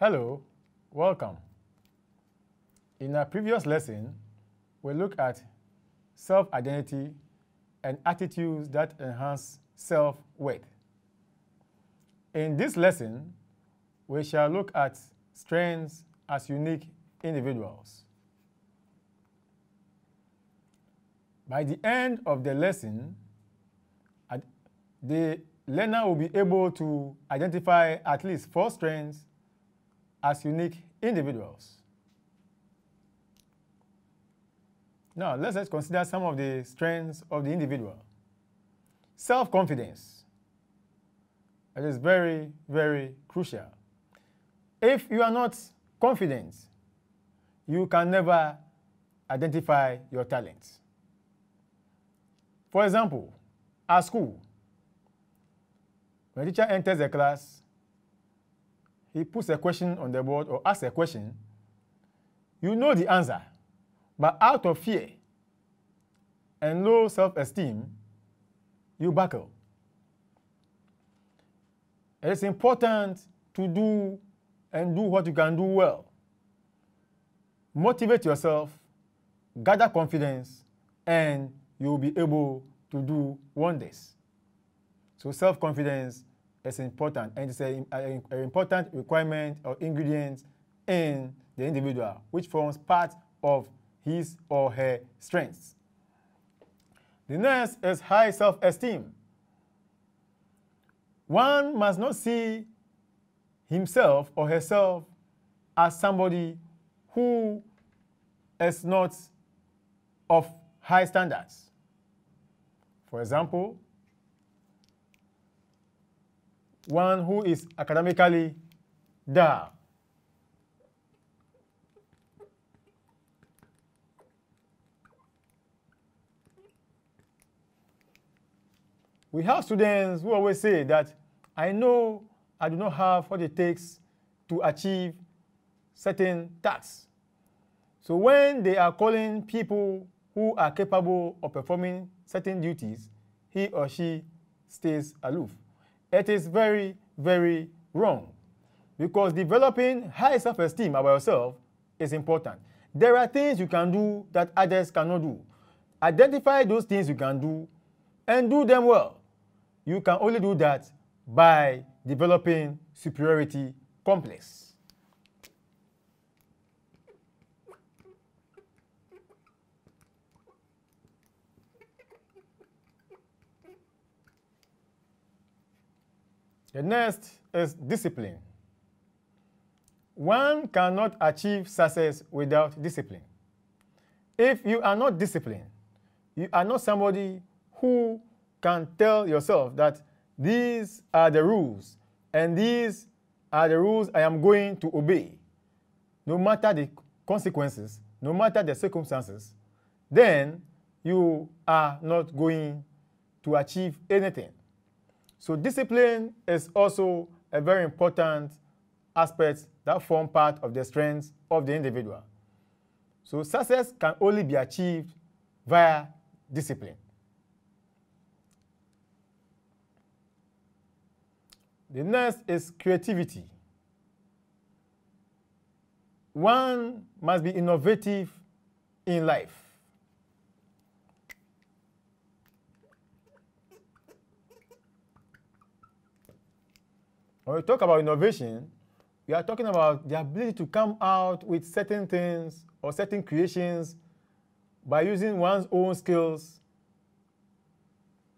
Hello, welcome. In our previous lesson, we looked at self-identity and attitudes that enhance self-worth. In this lesson, we shall look at strengths as unique individuals. By the end of the lesson, the learner will be able to identify at least four strengths as unique individuals. Now, let's just consider some of the strengths of the individual. Self-confidence. It is very, very crucial. If you are not confident, you can never identify your talents. For example, at school, when a teacher enters a class, he puts a question on the board or asks a question, you know the answer, but out of fear and low self-esteem, you buckle. It is important to do and do what you can do well. Motivate yourself, gather confidence, and you'll be able to do wonders. So self-confidence is important and it's an important requirement or ingredient in the individual, which forms part of his or her strengths. The next is high self-esteem. One must not see himself or herself as somebody who is not of high standards. For example, one who is academically dull. We have students who always say that I know I do not have what it takes to achieve certain tasks. So when they are calling people who are capable of performing certain duties, he or she stays aloof. It is very, very wrong because developing high self-esteem about yourself is important. There are things you can do that others cannot do. Identify those things you can do and do them well. You can only do that by developing superiority complex. The next is discipline. One cannot achieve success without discipline. If you are not disciplined, you are not somebody who can tell yourself that these are the rules and these are the rules I am going to obey, no matter the consequences, no matter the circumstances, then you are not going to achieve anything. So discipline is also a very important aspect that form part of the strengths of the individual. So success can only be achieved via discipline. The next is creativity. One must be innovative in life. When we talk about innovation, we are talking about the ability to come out with certain things or certain creations by using one's own skills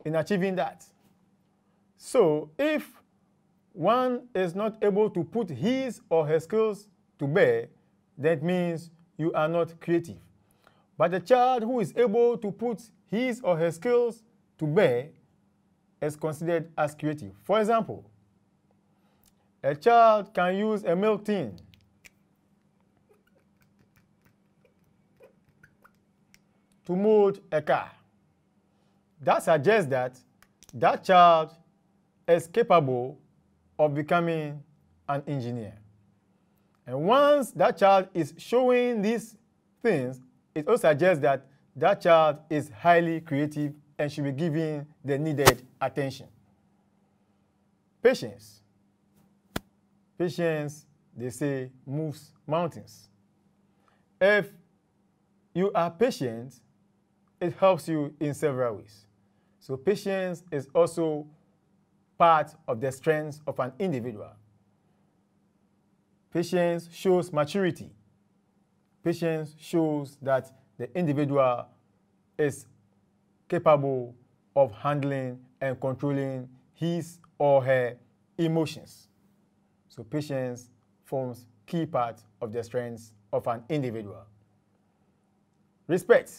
in achieving that. So if one is not able to put his or her skills to bear, that means you are not creative. But the child who is able to put his or her skills to bear is considered as creative. For example, a child can use a milk tin to mold a car. That suggests that that child is capable of becoming an engineer. And once that child is showing these things, it also suggests that that child is highly creative and should be given the needed attention. Patience. Patience they say, moves mountains. If you are patient, it helps you in several ways. So patience is also part of the strength of an individual. Patience shows maturity. Patience shows that the individual is capable of handling and controlling his or her emotions. So patience forms key part of the strengths of an individual. Respect.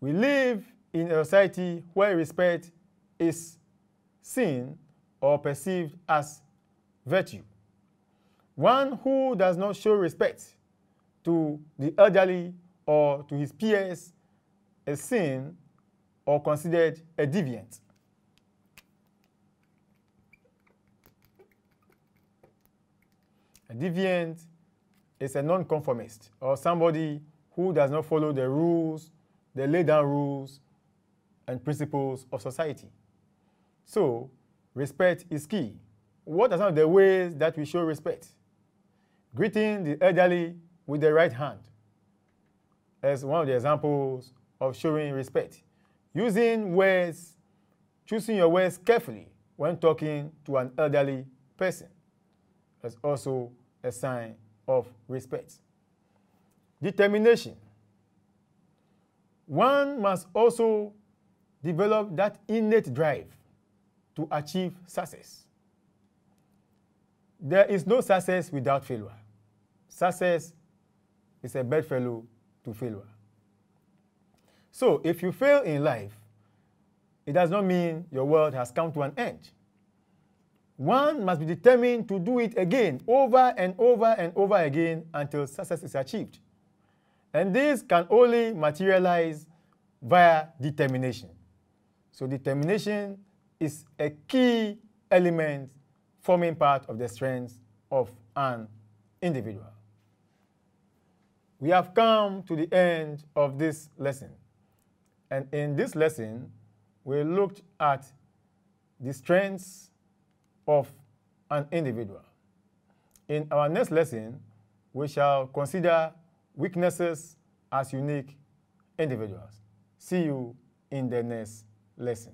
We live in a society where respect is seen or perceived as virtue. One who does not show respect to the elderly or to his peers is seen or considered a deviant. Deviant is a nonconformist or somebody who does not follow the rules, the laid down rules and principles of society. So, respect is key. What are some of the ways that we show respect? Greeting the elderly with the right hand as one of the examples of showing respect. Using words, choosing your words carefully when talking to an elderly person is also a sign of respect. Determination. One must also develop that innate drive to achieve success. There is no success without failure. Success is a bedfellow to failure. So if you fail in life, it does not mean your world has come to an end. One must be determined to do it again, over and over and over again until success is achieved. And this can only materialize via determination. So determination is a key element forming part of the strengths of an individual. We have come to the end of this lesson. And in this lesson, we looked at the strengths of an individual. In our next lesson, we shall consider weaknesses as unique individuals. See you in the next lesson.